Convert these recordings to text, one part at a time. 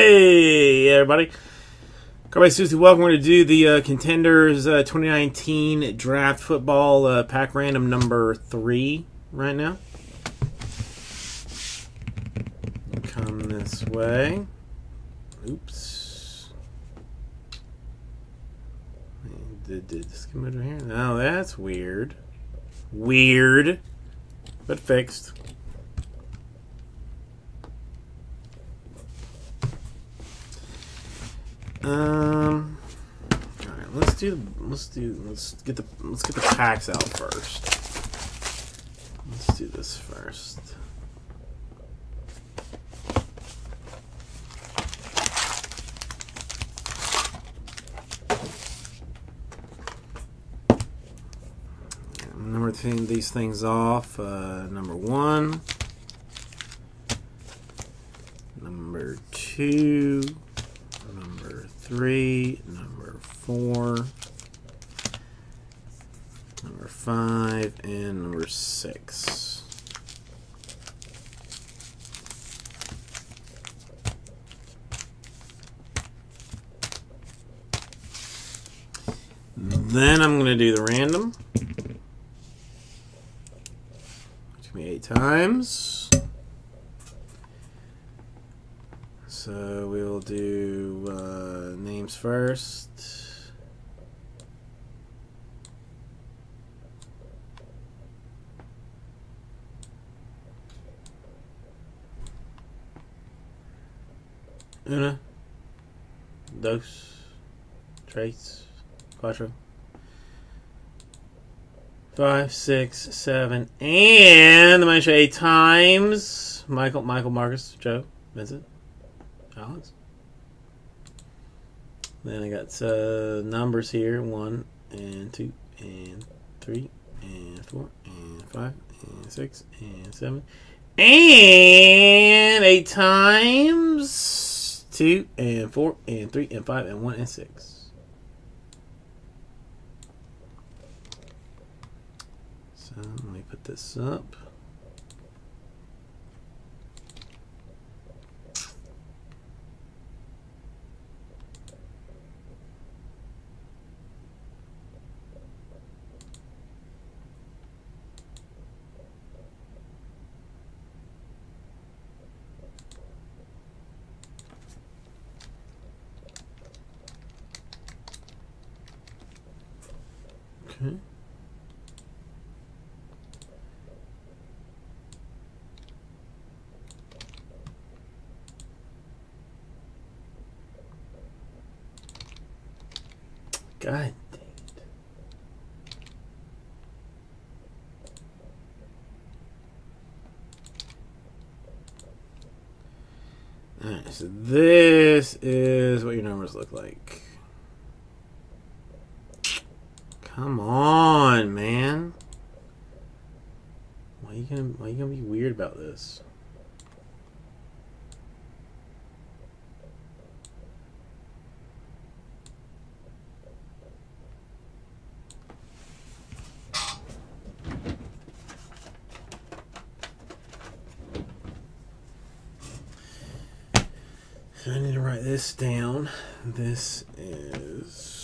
Hey, everybody. Carby Susie, welcome. We're to do the uh, Contenders uh, 2019 Draft Football uh, Pack Random number three right now. Come this way. Oops. Did, did this come over here? No, that's weird. Weird. But fixed. Um. All right, let's do. Let's do. Let's get the. Let's get the packs out first. Let's do this first. Number two, these things off. Uh, number one. Number two number three, number four, number five, and number six. Then I'm going to do the random. It's to be eight times. So we'll do uh, names first. Una, dos, tres, cuatro, five, six, seven, and to show eight times. Michael, Michael, Marcus, Joe, Vincent. Alex. Then I got uh, numbers here one and two and three and four and five and six and seven and eight times two and four and three and five and one and six. So let me put this up. Okay. God dang it. So this is what your numbers look like. Come on, man. Why you gonna why you gonna be weird about this? I need to write this down. This is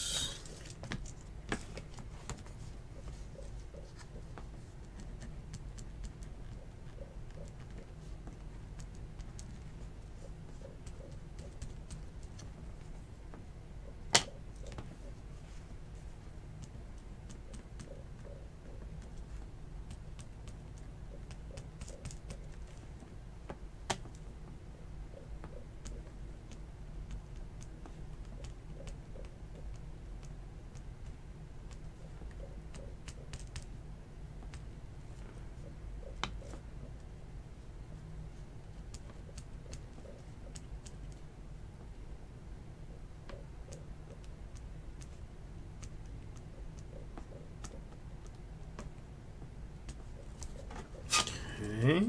okay.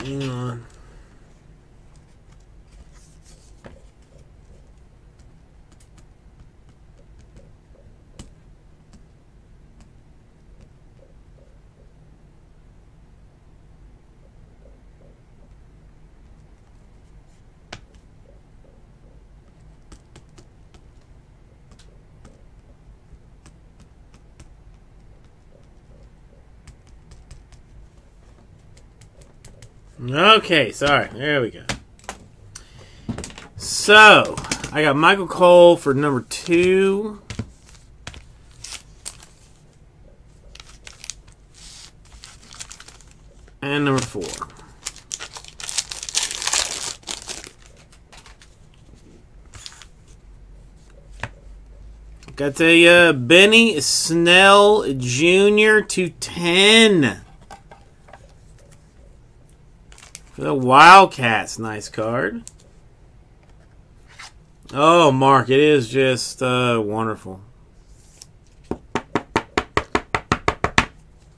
Hang on. Okay, sorry. There we go. So, I got Michael Cole for number two. And number four. Got a uh, Benny Snell Jr. to 10. For the Wildcats, nice card. Oh, Mark, it is just uh, wonderful. I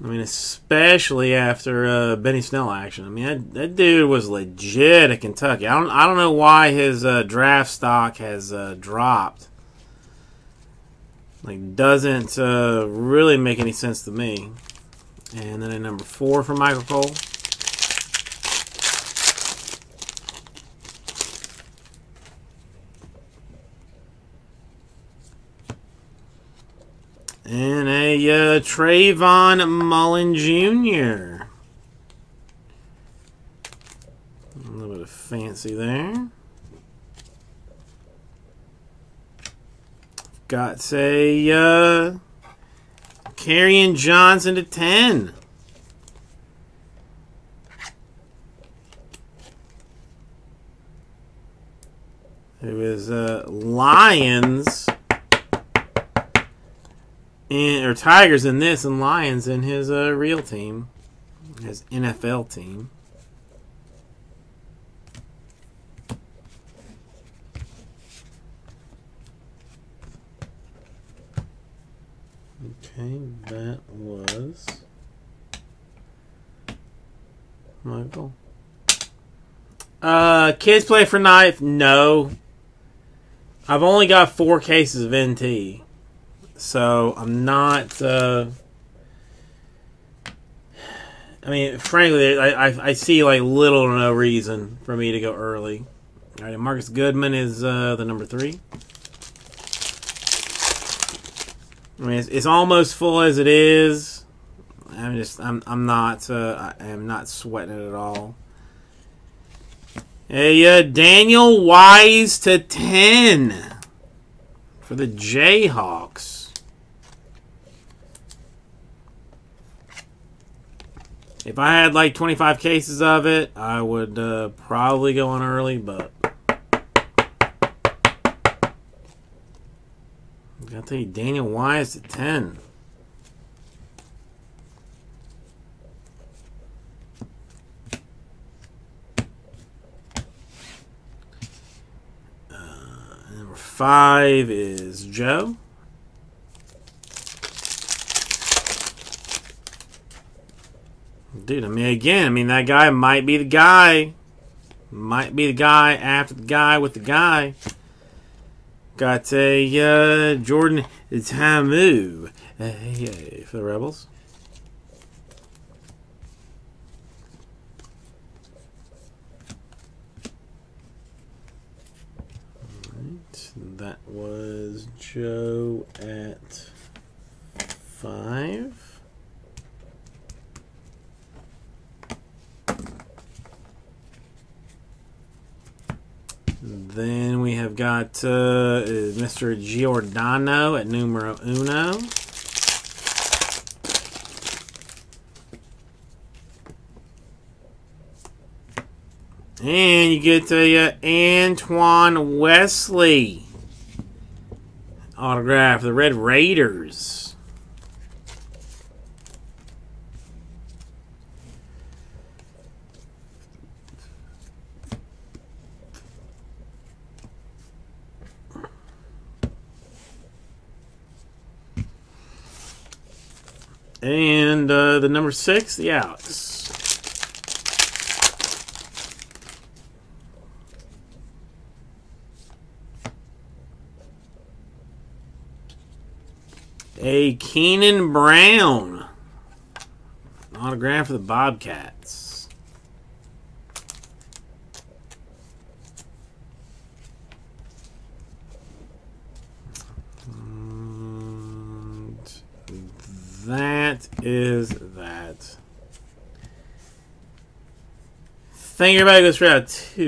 mean, especially after uh, Benny Snell action. I mean, that, that dude was legit at Kentucky. I don't, I don't know why his uh, draft stock has uh, dropped. Like, doesn't uh, really make any sense to me. And then at number four for Michael Cole. And a uh, Trayvon Mullen Jr. A little bit of fancy there. Got, say, uh, Kerryon Johnson to 10. It was uh, Lions or Tigers in this, and Lions in his uh, real team, his NFL team. Okay, that was Michael. Uh, kids play for knife? No. I've only got four cases of NT, so I'm not. Uh, I mean, frankly, I, I, I see like little or no reason for me to go early. All right, Marcus Goodman is uh, the number three. I mean, it's, it's almost full as it is. I'm just, I'm, I'm not, uh, I am not sweating it at all. Hey, uh, Daniel Wise to 10 for the Jayhawks. If I had like 25 cases of it, I would uh, probably go on early, but I gotta tell you, Daniel Wise at 10. Uh, number five is Joe. Dude, I mean, again, I mean, that guy might be the guy. Might be the guy after the guy with the guy. Got a uh, Jordan Ta'amu uh, for the Rebels. That was Joe at five. Then we have got uh, Mr. Giordano at numero uno. And you get uh, Antoine Wesley autograph, the Red Raiders. And uh, the number six, the Alex. A Keenan Brown. Autograph for the Bobcats. that is that. Thank you, everybody. Straight out to